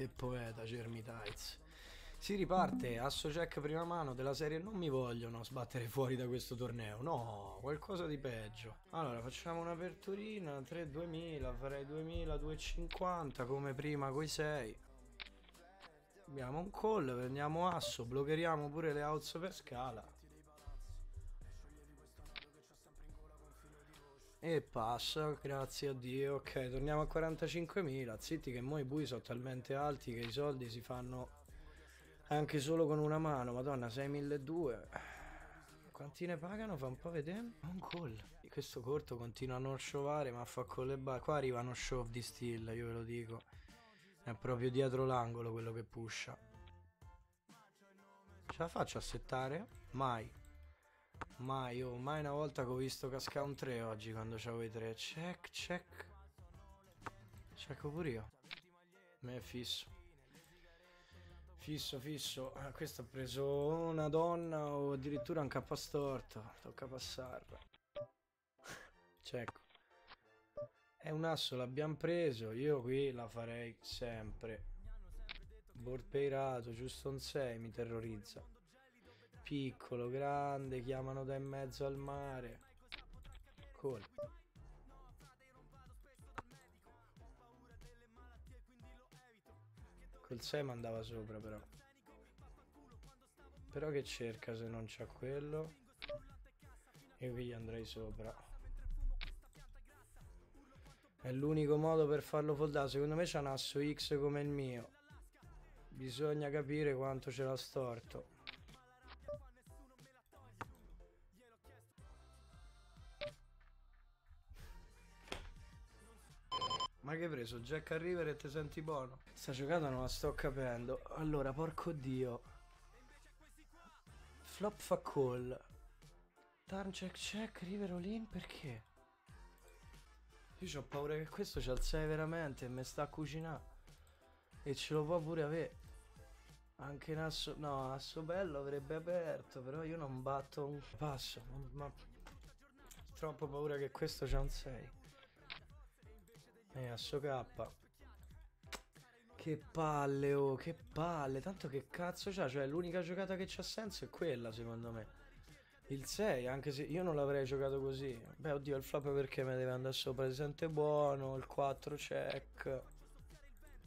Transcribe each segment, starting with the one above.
Che poeta, Germitites. Si riparte, asso check prima mano della serie non mi vogliono sbattere fuori da questo torneo, no, qualcosa di peggio. Allora, facciamo un'aperturina, 3-2000, farei 2000, 250 come prima coi 6. Abbiamo un call, prendiamo asso, bloccheriamo pure le outs per scala. E passa, grazie a Dio. Ok, torniamo a 45.000. Zitti che mo i bui sono talmente alti che i soldi si fanno anche solo con una mano, madonna, 6.200. Quanti ne pagano? Fa un po' vedere. Un call. Questo corto continua a non sciovare, ma fa con le barre. Qua arriva uno show di steel, io ve lo dico. È proprio dietro l'angolo quello che pusha. Ce la faccio a settare? Mai. Mai, oh, mai una volta che ho visto cascare un 3 oggi quando c'avevo i 3. Check, check. Check pure io. Me è fisso. Fisso, fisso. Ah, questo ha preso una donna o addirittura un capo storto. Tocca passarla. Cecco. È un asso, l'abbiamo preso. Io qui la farei sempre. Board peirato, giusto un 6, mi terrorizza. Piccolo, grande, chiamano da in mezzo al mare. Colpo. Col 6 andava sopra però. Però che cerca se non c'ha quello? Io qui gli andrei sopra. È l'unico modo per farlo foldare. Secondo me c'ha un asso X come il mio. Bisogna capire quanto ce l'ha storto. Ma che hai preso? Jack a e te senti buono? Sta giocata non la sto capendo. Allora, porco dio. Flop fa call. Turn check check, River all in, perché? Io ho paura che questo ci alzai veramente e mi sta a cucinare. E ce lo può pure avere. Anche in asso... No, asso bello avrebbe aperto, però io non batto un passo. Ma... Troppo paura che questo c'ha un 6. Eh, asso. Che palle, oh, che palle. Tanto che cazzo c'ha? Cioè, l'unica giocata che c'ha senso è quella, secondo me. Il 6, anche se io non l'avrei giocato così. Beh, oddio, il flop perché mi deve andare sopra. Presente buono, il 4 check.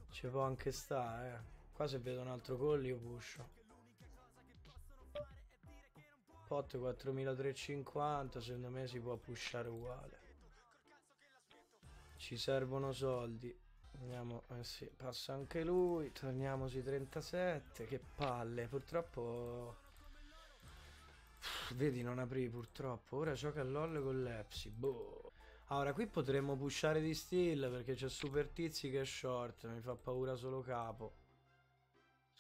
Ci può anche stare, eh. Qua se vedo un altro call io pusho. Pot 4350, secondo me si può pushare uguale. Ci servono soldi. Andiamo, eh sì, passa anche lui. Torniamo sui 37. Che palle, purtroppo. Vedi, non aprì purtroppo. Ora gioca a LOL con l'Epsi. Boh. Ora qui potremmo pushare di steal perché c'è Super Tizi che è short. Mi fa paura solo capo.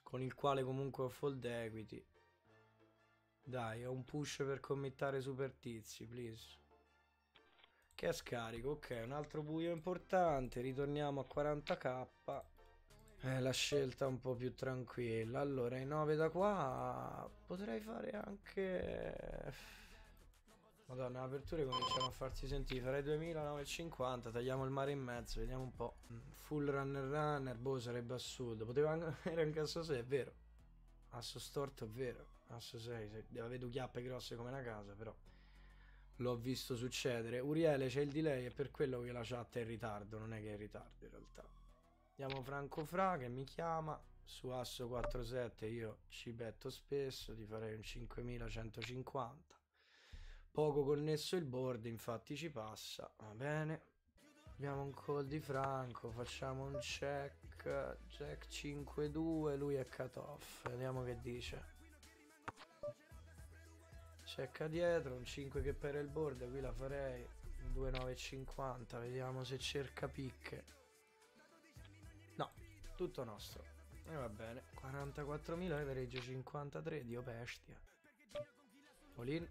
Con il quale comunque ho fold equity. Dai, ho un push per committare Super Tizi, please. Che è scarico, ok, un altro buio importante, ritorniamo a 40k. Eh, la scelta un po' più tranquilla. Allora, i 9 da qua potrei fare anche... Madonna, le aperture cominciano a farsi sentire. Farei 2950, tagliamo il mare in mezzo, vediamo un po'. Mm, full runner runner, boh, sarebbe assurdo. Poteva avere anche asso 6, è vero. Asso storto è vero. Asso 6, deve avere due chiappe grosse come una casa, però l'ho visto succedere. Uriele c'è il delay, è per quello che la chat è in ritardo, non è che è in ritardo in realtà. Andiamo Franco Fra che mi chiama su Asso 47, io ci betto spesso, ti farei un 5150. Poco connesso il board, infatti ci passa, va bene. Abbiamo un call di Franco, facciamo un check, jack 5-2, lui è cut off, vediamo che dice. Cecca dietro, un 5 che per il board, qui la farei 2,950, vediamo se cerca picche. No, tutto nostro. E va bene, 44.000 average 53, dio bestia. Olin.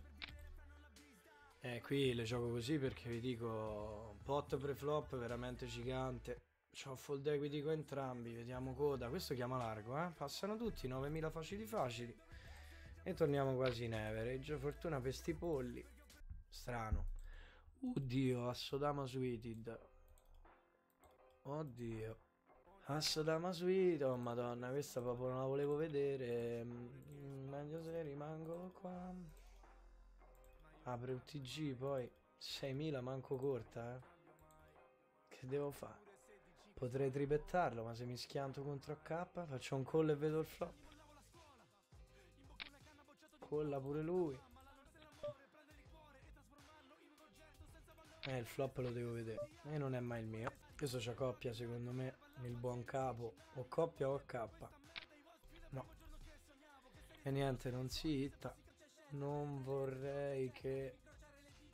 Eh, qui le gioco così perché vi dico, pot pre-flop veramente gigante. C'ho fold equity con entrambi, vediamo coda. Questo chiama largo, eh? Passano tutti, 9.000 facili facili. E torniamo quasi in average. Fortuna per sti polli. Strano. Oddio, Assodama Sweeted. Oddio. Asso dama suite, oh madonna, questa proprio non la volevo vedere. Mm, Meglio se rimango qua. Apre un TG poi 6.000 manco corta, eh. Che devo fare? Potrei tripettarlo, ma se mi schianto contro K faccio un call e vedo il flop. Colla pure lui. Eh, il flop lo devo vedere. E non è mai il mio. Questo c'ha coppia, secondo me, il buon capo. O coppia o K. No. E niente, non si hitta. Non vorrei che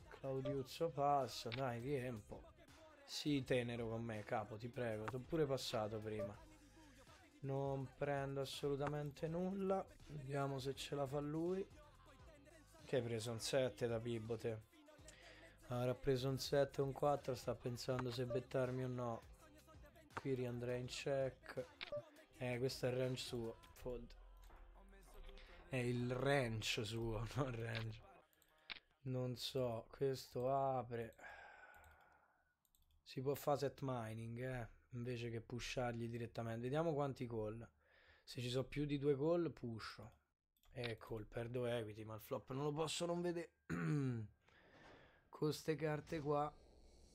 Claudiuzzo passa. Dai, riempo. Sii tenero con me, capo, ti prego. T'ho pure passato prima. Non prendo assolutamente nulla. Vediamo se ce la fa lui. Che hai preso un 7 da Bibbo te. Ora ha preso un 7 e un 4, sta pensando se bettarmi o no. Qui riandrei in check. Eh, questo è il range suo. Fold. È il range suo, non range. Non so, questo apre. Si può fare set mining, eh, invece che pushargli direttamente. Vediamo quanti call. Se ci sono più di due call, pusho. E call, perdo equity, ma il flop non lo posso non vedere. Con ste carte qua.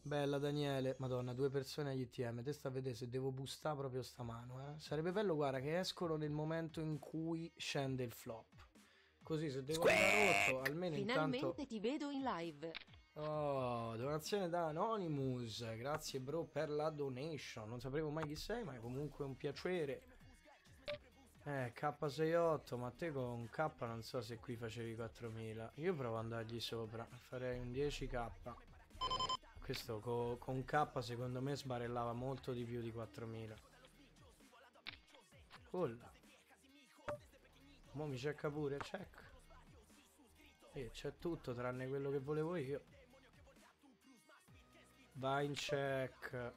Bella Daniele, madonna, due persone agli ITM. Te sta a vedere se devo boostare proprio sta mano, eh. Sarebbe bello, guarda, che escono nel momento in cui scende il flop. Così se devo andare rotto, almeno Finalmente intanto... ti vedo in live. Oh, donazione da Anonymous. Grazie bro per la donation. Non sapevo mai chi sei, ma è comunque un piacere. Eh, K68, ma te con K non so se qui facevi 4000. Io provo ad andargli sopra. Farei un 10k. Questo co- con K secondo me sbarellava molto di più di 4000. Colla. Mo mi checca pure, check. E c'è tutto tranne quello che volevo io. Vai in check.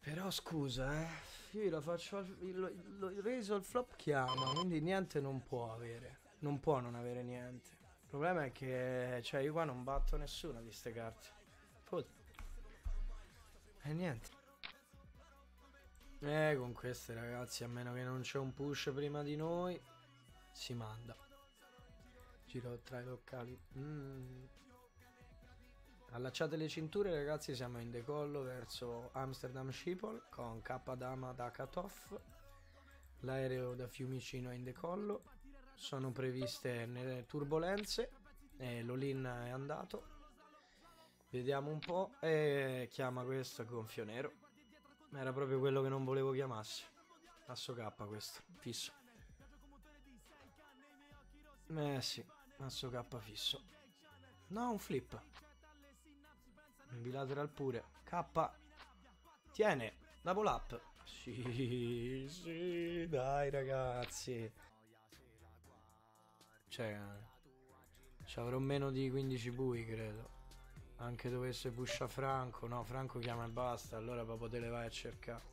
Però scusa, eh. Io lo faccio lo reso al flop chiama, quindi niente non può avere. Non può non avere niente. Il problema è che cioè io qua non batto nessuna di ste carte. Foda. E niente. Eh, con queste ragazzi, a meno che non c'è un push prima di noi, si manda. Giro tra i locali. Mm. Allacciate le cinture ragazzi, siamo in decollo verso Amsterdam Schiphol con K Dama da Katoff. L'aereo da Fiumicino è in decollo. Sono previste turbolenze e l'Olin è andato. Vediamo un po'. E chiama questo gonfio nero. Era proprio quello che non volevo chiamasse. Asso K questo, fisso. Eh sì, asso K fisso. No, un flip. Un bilateral pure. K. Tiene. Double up. Sì, sì, dai ragazzi. Cioè, ci avrò meno di 15 bui, credo. Anche dovesse pusha Franco. No, Franco chiama e basta. Allora proprio te le vai a cercare.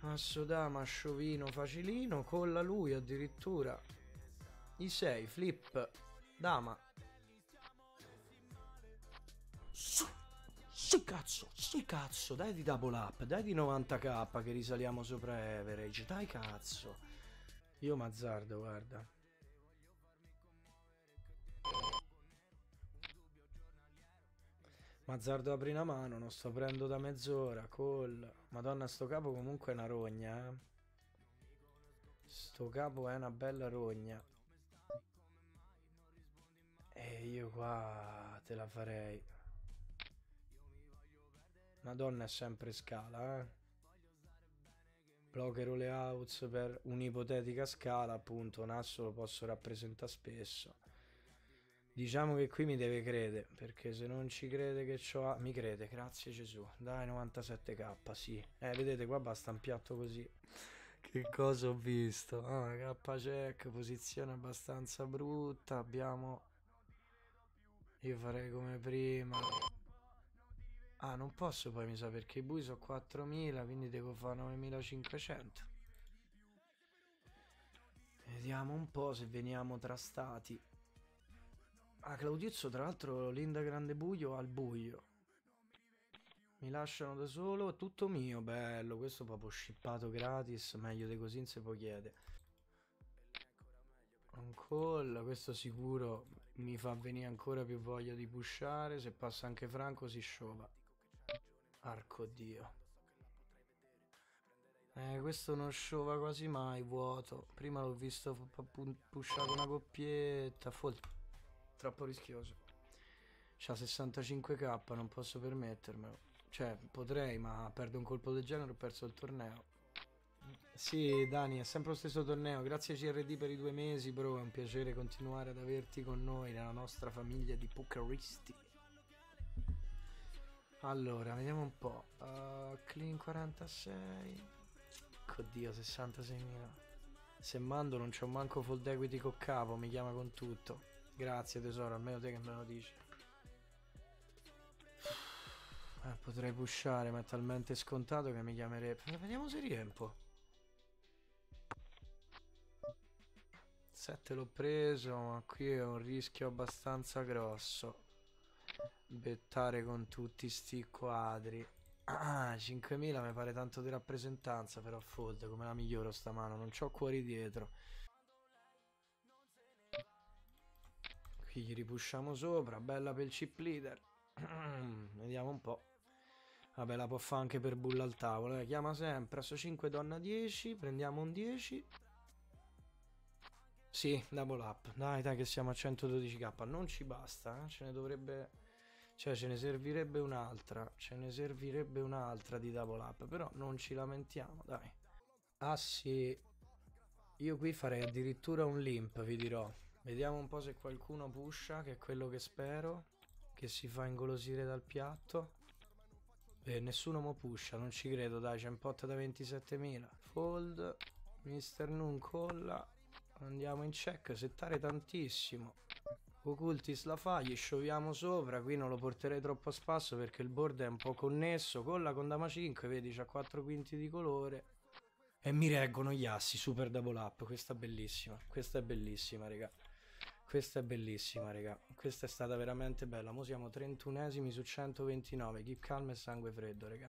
Asso dama, sciovino, facilino. Colla lui addirittura. I 6, flip, dama. Sì, sì cazzo, sì cazzo, dai di double up, dai di 90k che risaliamo sopra average, dai cazzo. Io mazzardo, guarda. Mazzardo apri una mano, non sto prendo da mezz'ora, call. Madonna, sto capo comunque è una rogna, eh. Sto capo è una bella rogna. E io qua te la farei. Madonna è sempre scala, eh. Blocker le outs per un'ipotetica scala, appunto, un asso lo posso rappresentare spesso. Diciamo che qui mi deve credere, perché se non ci crede che c'ho... Mi crede, grazie Gesù. Dai, 97k, sì. Eh, vedete, qua basta un piatto così. Che cosa ho visto? Ah, K check, posizione abbastanza brutta. Abbiamo... Io farei come prima. Ah, non posso poi mi sa perché i bui sono 4000, quindi devo fare 9500. Vediamo un po' se veniamo trastati. Ah, Claudiuzzo, tra l'altro, Linda Grande Buio al buio. Mi lasciano da solo, tutto mio, bello, questo proprio shippato gratis, meglio di così non si può chiedere. Un call, questo sicuro mi fa venire ancora più voglia di pushare, se passa anche Franco si sciova. Arco dio. Eh, questo non sciova quasi mai, vuoto. Prima l'ho visto pushato una coppietta, fold. Troppo rischioso. C'ha 65k, non posso permettermelo. Cioè, potrei, ma perdo un colpo del genere, ho perso il torneo. Sì, Dani, è sempre lo stesso torneo. Grazie CRD per i due mesi, bro. È un piacere continuare ad averti con noi nella nostra famiglia di pokeristi. Allora, vediamo un po'. Uh, clean 46. Oddio, 66.000. Se mando non c'ho manco full equity con capo, mi chiama con tutto. Grazie tesoro, almeno te che me lo dici. Eh, potrei pushare, ma è talmente scontato che mi chiamerebbe. Vediamo se riempo. 7 l'ho preso, ma qui è un rischio abbastanza grosso. Bettare con tutti sti quadri. Ah, 5000 mi pare tanto di rappresentanza, però fold, come la miglioro sta mano, non c'ho cuori dietro. Qui gli ripusciamo sopra, bella per il chip leader. Vediamo un po'. Vabbè, la può fare anche per bulla al tavolo. Eh. Chiama sempre. Asso 5, donna 10. Prendiamo un 10. Sì, double up. Dai, dai, che siamo a 112k. Non ci basta, eh? Ce ne dovrebbe... Cioè, ce ne servirebbe un'altra. Ce ne servirebbe un'altra di double up. Però non ci lamentiamo, dai. Ah sì. Io qui farei addirittura un limp, vi dirò. Vediamo un po' se qualcuno pusha, che è quello che spero. Che si fa ingolosire dal piatto. Eh, nessuno mo pusha, non ci credo, dai, c'è un pot da 27.000. Fold, Mister Nun colla, andiamo in check, settare tantissimo. Occultis la fa, gli scioviamo sopra, qui non lo porterei troppo a spasso perché il board è un po' connesso, colla con dama 5, vedi, c'ha 4 quinti di colore. E mi reggono gli assi, super double up, questa è bellissima, questa è bellissima, raga. Questa è bellissima, raga. Questa è stata veramente bella. Mo siamo 31esimi su 129. Keep calm e sangue freddo, raga.